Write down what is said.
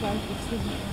try to see.